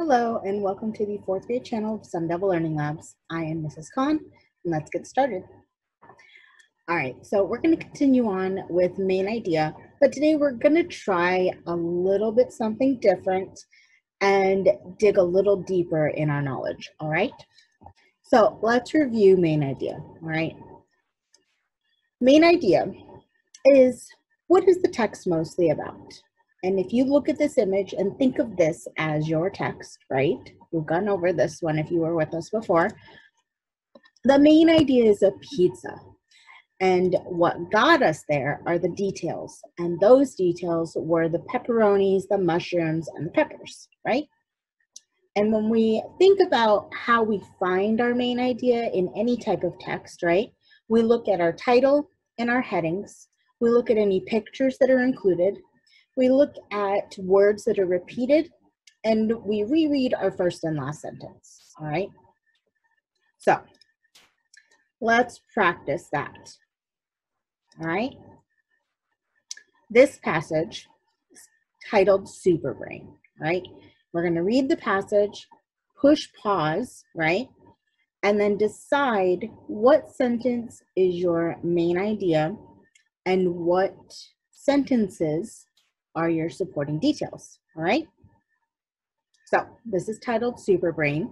Hello, and welcome to the fourth grade channel of Sun Devil Learning Labs. I am Mrs. Khan, and let's get started. All right, so we're going to continue on with main idea, but today we're going to try a little bit something different and dig a little deeper in our knowledge, all right? So let's review main idea, all right? Main idea is what is the text mostly about? And if you look at this image and think of this as your text, right? We've gone over this one if you were with us before. The main idea is a pizza. And what got us there are the details. And those details were the pepperonis, the mushrooms, and the peppers, right? And when we think about how we find our main idea in any type of text, right? We look at our title and our headings. We look at any pictures that are included we look at words that are repeated and we reread our first and last sentence, all right? So let's practice that, all right? This passage is titled Superbrain, right? We're gonna read the passage, push pause, right? And then decide what sentence is your main idea and what sentences are your supporting details, all right? So this is titled Super Brain.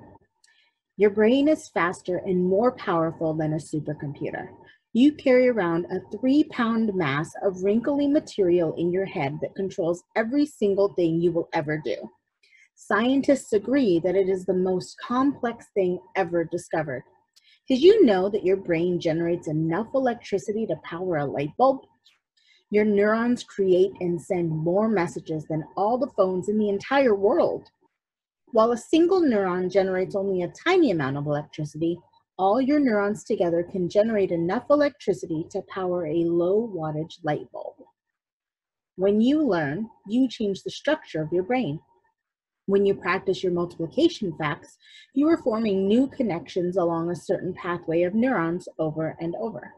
Your brain is faster and more powerful than a supercomputer. You carry around a three pound mass of wrinkly material in your head that controls every single thing you will ever do. Scientists agree that it is the most complex thing ever discovered. Did you know that your brain generates enough electricity to power a light bulb? Your neurons create and send more messages than all the phones in the entire world. While a single neuron generates only a tiny amount of electricity, all your neurons together can generate enough electricity to power a low wattage light bulb. When you learn, you change the structure of your brain. When you practice your multiplication facts, you are forming new connections along a certain pathway of neurons over and over.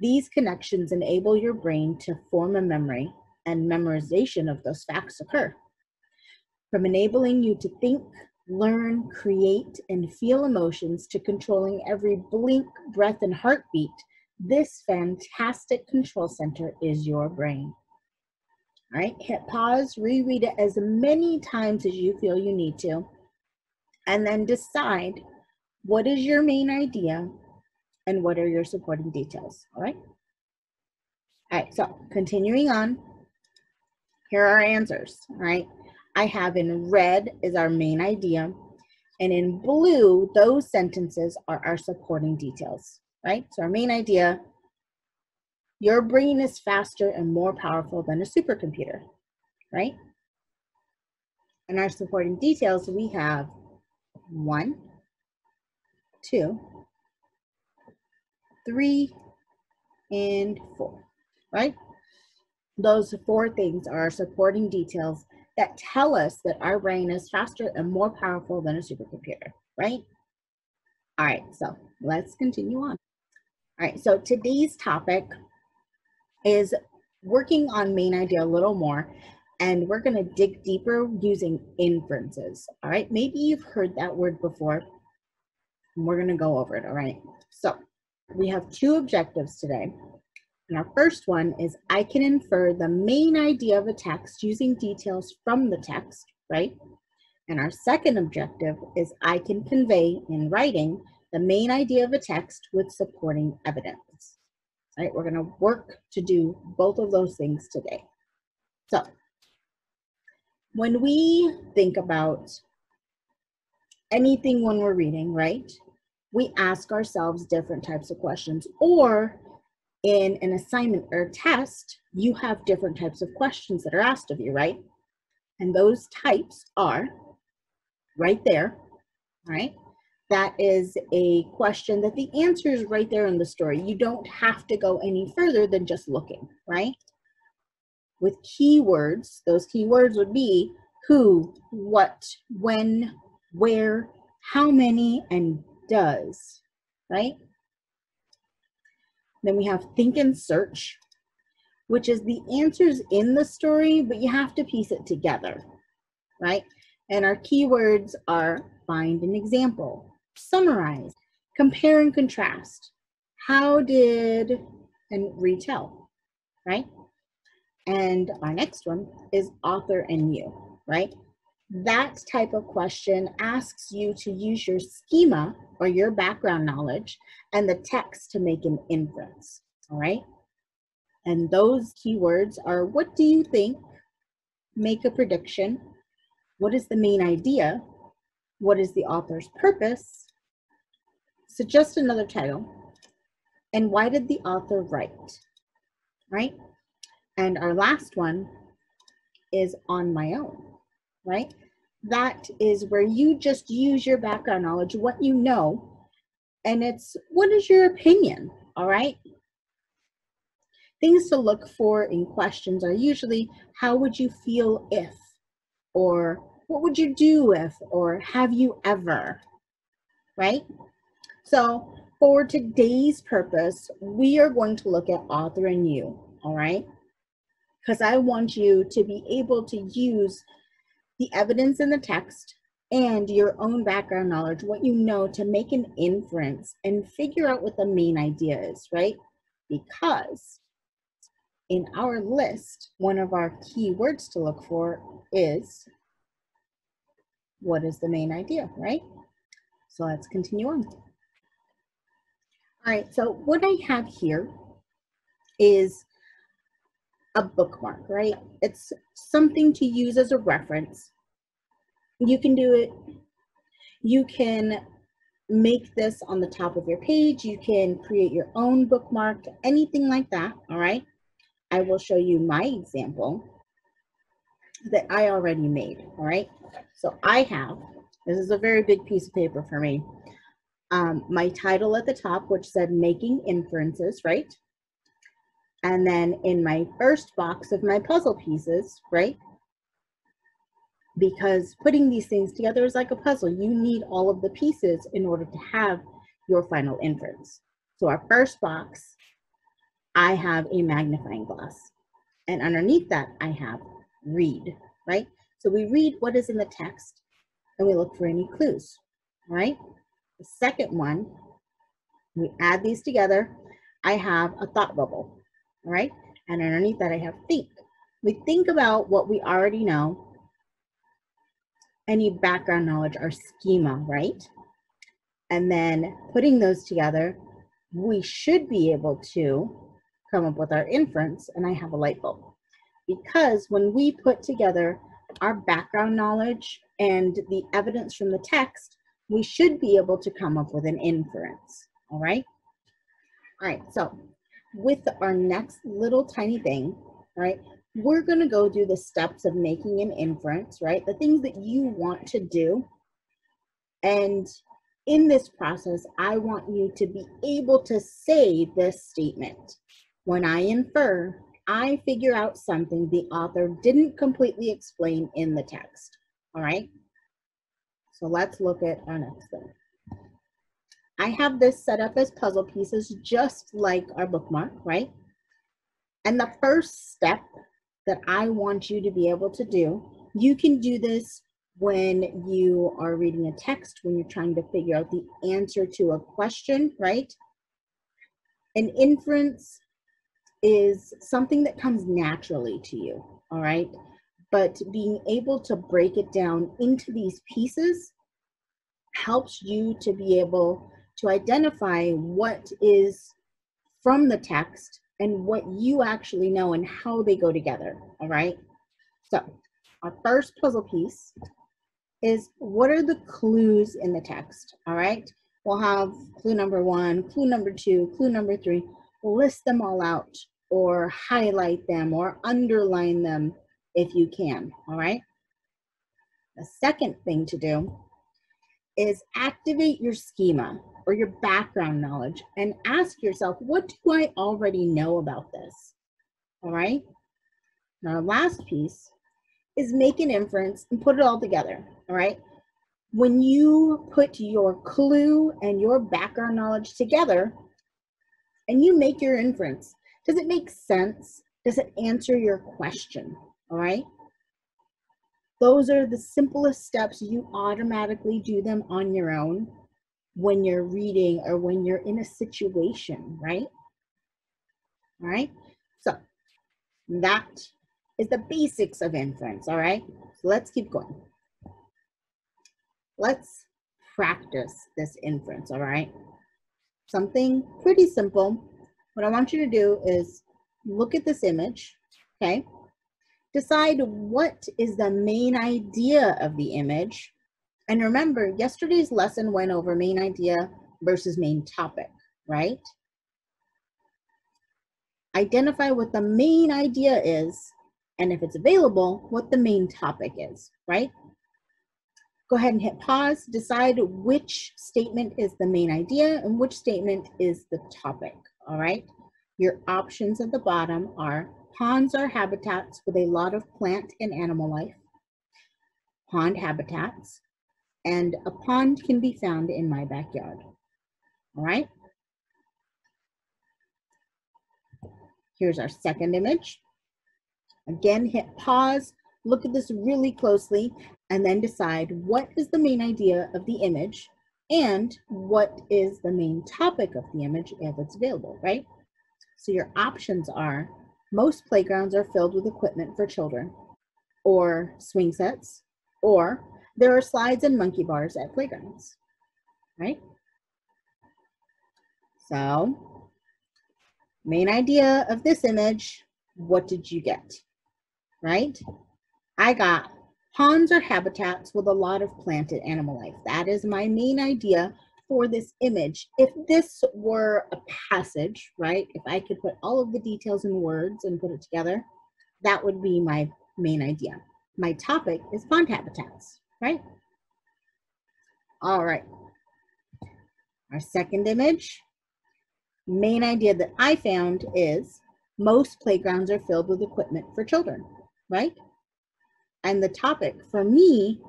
These connections enable your brain to form a memory and memorization of those facts occur. From enabling you to think, learn, create, and feel emotions to controlling every blink, breath, and heartbeat, this fantastic control center is your brain. All right, hit pause, reread it as many times as you feel you need to, and then decide what is your main idea and what are your supporting details, all right? All right, so continuing on, here are our answers, all right? I have in red is our main idea, and in blue, those sentences are our supporting details, right? So our main idea, your brain is faster and more powerful than a supercomputer, right? And our supporting details, we have one, two, three, and four, right? Those four things are supporting details that tell us that our brain is faster and more powerful than a supercomputer, right? All right, so let's continue on. All right, so today's topic is working on main idea a little more, and we're gonna dig deeper using inferences, all right? Maybe you've heard that word before, and we're gonna go over it, all right? So we have two objectives today. And our first one is I can infer the main idea of a text using details from the text, right? And our second objective is I can convey in writing the main idea of a text with supporting evidence. Right? We're going to work to do both of those things today. So, when we think about anything when we're reading, right? We ask ourselves different types of questions. Or in an assignment or test, you have different types of questions that are asked of you, right? And those types are right there, right? That is a question that the answer is right there in the story. You don't have to go any further than just looking, right? With keywords, those keywords would be who, what, when, where, how many, and does, right? Then we have think and search, which is the answers in the story, but you have to piece it together, right? And our keywords are find an example, summarize, compare and contrast. How did, and retell, right? And our next one is author and you, right? That type of question asks you to use your schema or your background knowledge and the text to make an inference, all right? And those keywords are what do you think? Make a prediction. What is the main idea? What is the author's purpose? Suggest another title. And why did the author write? Right? And our last one is on my own, right? That is where you just use your background knowledge, what you know, and it's what is your opinion, all right? Things to look for in questions are usually how would you feel if, or what would you do if, or have you ever, right? So for today's purpose, we are going to look at author and you, all right? Because I want you to be able to use the evidence in the text and your own background knowledge, what you know to make an inference and figure out what the main idea is, right? Because in our list, one of our key words to look for is what is the main idea, right? So let's continue on. All right, so what I have here is a bookmark, right? It's something to use as a reference. You can do it, you can make this on the top of your page, you can create your own bookmark, anything like that, all right? I will show you my example that I already made, all right? So I have, this is a very big piece of paper for me, um, my title at the top, which said making inferences, right? And then in my first box of my puzzle pieces, right? Because putting these things together is like a puzzle. You need all of the pieces in order to have your final inference. So our first box I have a magnifying glass. And underneath that, I have read, right? So we read what is in the text and we look for any clues, right? The second one, we add these together. I have a thought bubble, all right? And underneath that, I have think. We think about what we already know, any background knowledge, our schema, right? And then putting those together, we should be able to come up with our inference, and I have a light bulb. Because when we put together our background knowledge and the evidence from the text, we should be able to come up with an inference, all right? All right, so with our next little tiny thing, right, we're gonna go through the steps of making an inference, right? The things that you want to do. And in this process, I want you to be able to say this statement. When I infer, I figure out something the author didn't completely explain in the text. All right? So let's look at our next thing. I have this set up as puzzle pieces just like our bookmark, right? And the first step that I want you to be able to do, you can do this when you are reading a text, when you're trying to figure out the answer to a question, right? An inference is something that comes naturally to you, all right? But being able to break it down into these pieces helps you to be able to identify what is from the text and what you actually know and how they go together, all right? So, our first puzzle piece is what are the clues in the text, all right? We'll have clue number one, clue number two, clue number three, list them all out or highlight them or underline them if you can, all right? The second thing to do is activate your schema or your background knowledge and ask yourself, what do I already know about this? All right? Now, our last piece is make an inference and put it all together, all right? When you put your clue and your background knowledge together, and you make your inference. Does it make sense? Does it answer your question? All right. Those are the simplest steps. You automatically do them on your own when you're reading or when you're in a situation, right? All right. So that is the basics of inference. All right. So let's keep going. Let's practice this inference. All right. Something pretty simple. What I want you to do is look at this image. Okay. Decide what is the main idea of the image. And remember, yesterday's lesson went over main idea versus main topic, right? Identify what the main idea is, and if it's available, what the main topic is, right? Go ahead and hit pause, decide which statement is the main idea and which statement is the topic, all right? Your options at the bottom are Ponds are habitats with a lot of plant and animal life. Pond habitats. And a pond can be found in my backyard. All right. Here's our second image. Again, hit pause, look at this really closely, and then decide what is the main idea of the image and what is the main topic of the image if it's available, right? So your options are most playgrounds are filled with equipment for children, or swing sets, or there are slides and monkey bars at playgrounds, right? So, main idea of this image, what did you get, right? I got ponds or habitats with a lot of planted animal life. That is my main idea for this image, if this were a passage, right, if I could put all of the details in words and put it together, that would be my main idea. My topic is pond habitats, right? All right. Our second image, main idea that I found is most playgrounds are filled with equipment for children, right? And the topic for me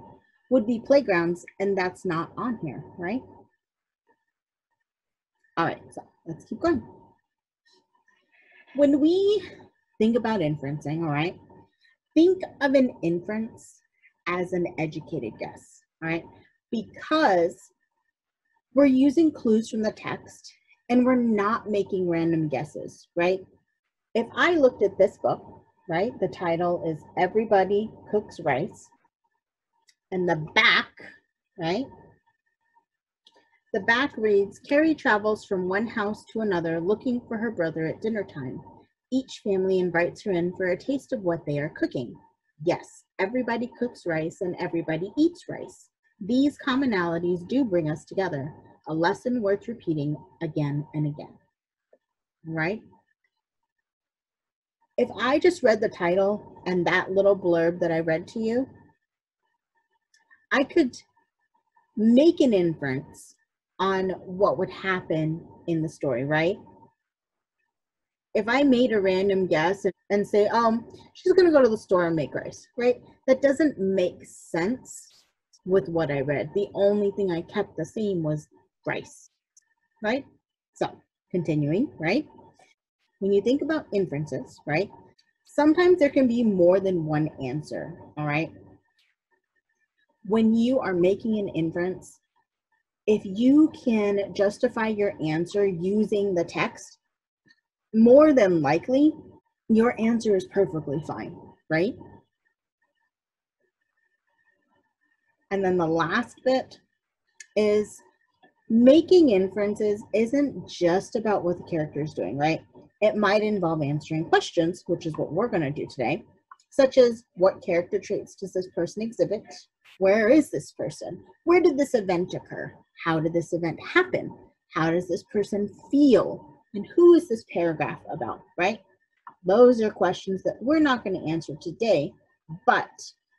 would be playgrounds, and that's not on here, right? All right, so let's keep going. When we think about inferencing, all right, think of an inference as an educated guess, right? because we're using clues from the text and we're not making random guesses, right? If I looked at this book, right, the title is Everybody Cooks Rice, and the back, right, the back reads, Carrie travels from one house to another looking for her brother at dinner time. Each family invites her in for a taste of what they are cooking. Yes, everybody cooks rice and everybody eats rice. These commonalities do bring us together, a lesson worth repeating again and again. Right? If I just read the title and that little blurb that I read to you, I could make an inference on what would happen in the story, right? If I made a random guess and say, um, she's gonna go to the store and make rice, right? That doesn't make sense with what I read. The only thing I kept the same was rice, right? So, continuing, right? When you think about inferences, right? Sometimes there can be more than one answer, all right? When you are making an inference, if you can justify your answer using the text, more than likely, your answer is perfectly fine, right? And then the last bit is making inferences isn't just about what the character is doing, right? It might involve answering questions, which is what we're going to do today, such as what character traits does this person exhibit? Where is this person? Where did this event occur? How did this event happen? How does this person feel? And who is this paragraph about, right? Those are questions that we're not going to answer today, but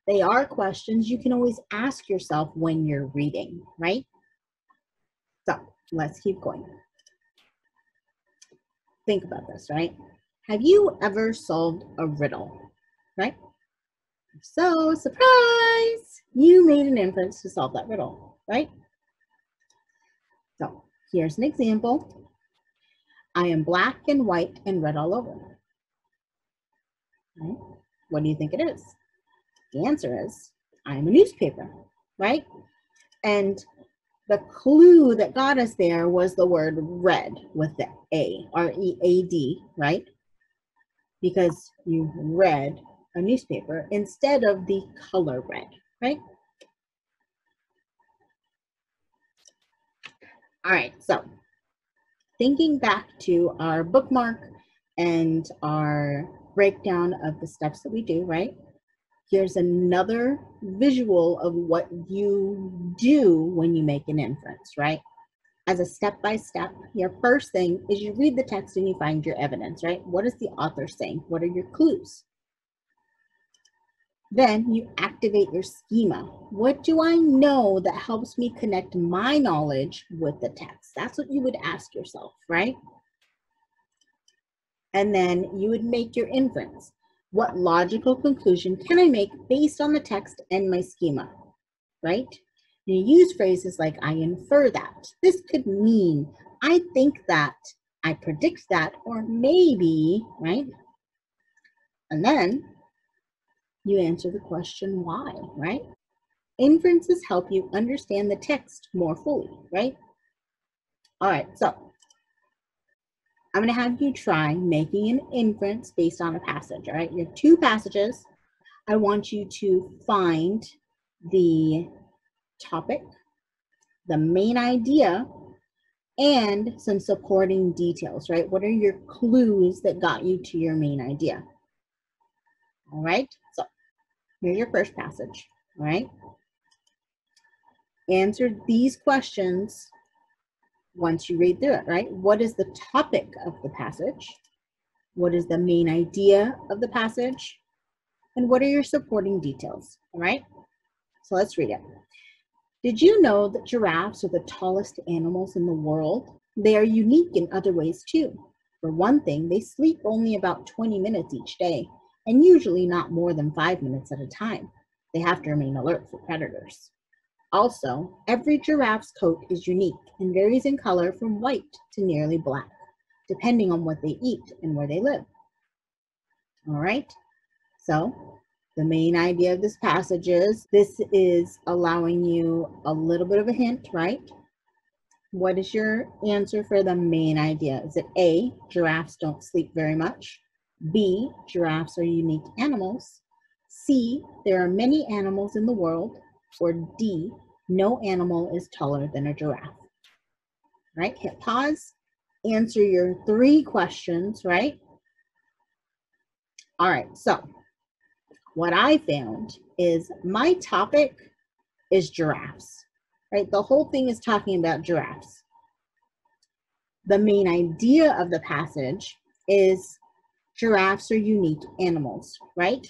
they are questions you can always ask yourself when you're reading, right? So let's keep going. Think about this, right? Have you ever solved a riddle, right? So, surprise! You made an inference to solve that riddle, right? So here's an example. I am black and white and red all over. Right? What do you think it is? The answer is I'm a newspaper, right? And the clue that got us there was the word red with the A, R E A D, right? Because you read a newspaper instead of the color red, right? All right, so thinking back to our bookmark and our breakdown of the steps that we do, right? Here's another visual of what you do when you make an inference, right? As a step by step, your first thing is you read the text and you find your evidence, right? What is the author saying? What are your clues? Then you activate your schema. What do I know that helps me connect my knowledge with the text? That's what you would ask yourself, right? And then you would make your inference. What logical conclusion can I make based on the text and my schema, right? You use phrases like I infer that. This could mean I think that, I predict that, or maybe, right? And then you answer the question why, right? Inferences help you understand the text more fully, right? All right, so I'm gonna have you try making an inference based on a passage, all right? Your two passages. I want you to find the topic, the main idea, and some supporting details, right? What are your clues that got you to your main idea? All right, here's your first passage, all right? Answer these questions once you read through it, right? What is the topic of the passage? What is the main idea of the passage? And what are your supporting details, all right? So let's read it. Did you know that giraffes are the tallest animals in the world? They are unique in other ways too. For one thing, they sleep only about 20 minutes each day and usually not more than five minutes at a time. They have to remain alert for predators. Also, every giraffe's coat is unique and varies in color from white to nearly black, depending on what they eat and where they live. All right, so the main idea of this passage is this is allowing you a little bit of a hint, right? What is your answer for the main idea? Is it A, giraffes don't sleep very much? B, giraffes are unique animals. C, there are many animals in the world. Or D, no animal is taller than a giraffe. Right, hit pause, answer your three questions, right? All right, so what I found is my topic is giraffes, right? The whole thing is talking about giraffes. The main idea of the passage is giraffes are unique animals, right?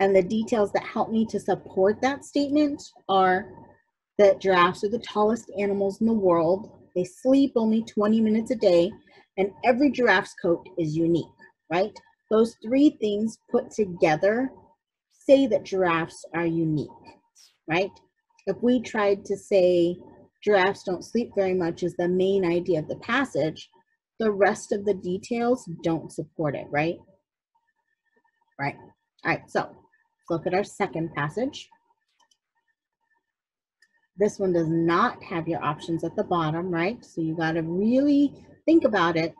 And the details that help me to support that statement are that giraffes are the tallest animals in the world. They sleep only 20 minutes a day, and every giraffe's coat is unique, right? Those three things put together say that giraffes are unique, right? If we tried to say giraffes don't sleep very much is the main idea of the passage, the rest of the details don't support it, right? Right. All right, so look at our second passage. This one does not have your options at the bottom, right? So you got to really think about it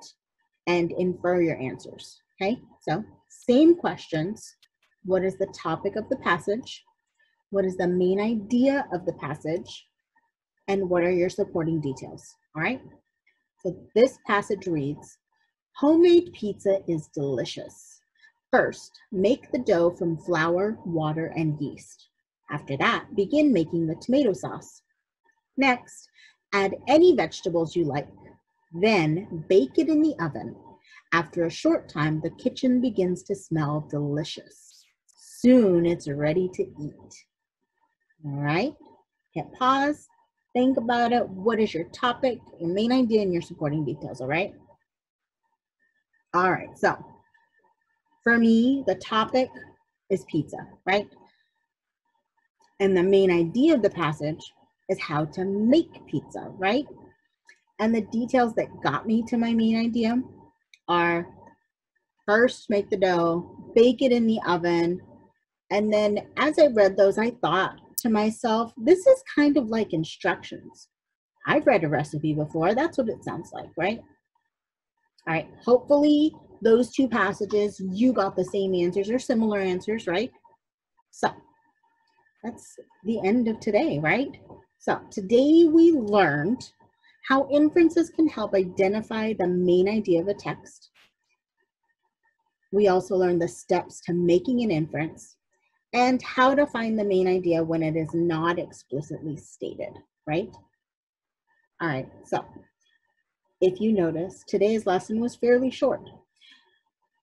and infer your answers, okay? So same questions. What is the topic of the passage? What is the main idea of the passage? And what are your supporting details, all right? So this passage reads, Homemade pizza is delicious. First, make the dough from flour, water, and yeast. After that, begin making the tomato sauce. Next, add any vegetables you like. Then, bake it in the oven. After a short time, the kitchen begins to smell delicious. Soon, it's ready to eat. All right, hit pause Think about it. What is your topic, your main idea, and your supporting details, all right? All right, so for me, the topic is pizza, right? And the main idea of the passage is how to make pizza, right? And the details that got me to my main idea are first make the dough, bake it in the oven, And then as I read those, I thought to myself, this is kind of like instructions. I've read a recipe before. That's what it sounds like, right? All right, hopefully those two passages, you got the same answers or similar answers, right? So that's the end of today, right? So today we learned how inferences can help identify the main idea of a text. We also learned the steps to making an inference and how to find the main idea when it is not explicitly stated, right? All right, so if you notice, today's lesson was fairly short.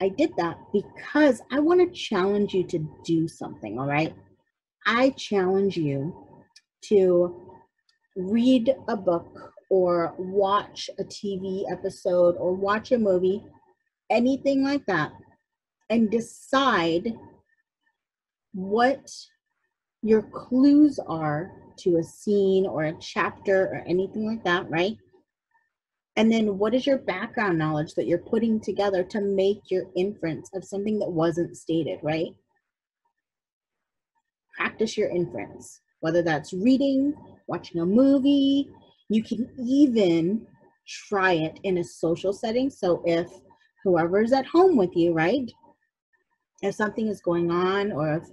I did that because I want to challenge you to do something, all right? I challenge you to read a book or watch a TV episode or watch a movie, anything like that, and decide what your clues are to a scene or a chapter or anything like that, right? And then what is your background knowledge that you're putting together to make your inference of something that wasn't stated, right? Practice your inference, whether that's reading, watching a movie. You can even try it in a social setting. So if whoever's at home with you, right? If something is going on or if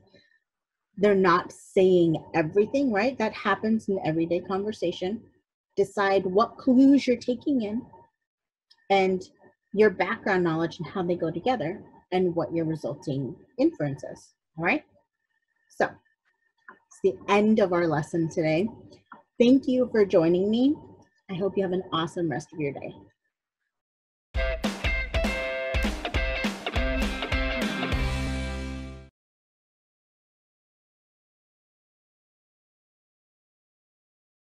they're not saying everything, right? That happens in everyday conversation. Decide what clues you're taking in and your background knowledge and how they go together and what your resulting inference is. All right? So, it's the end of our lesson today. Thank you for joining me. I hope you have an awesome rest of your day.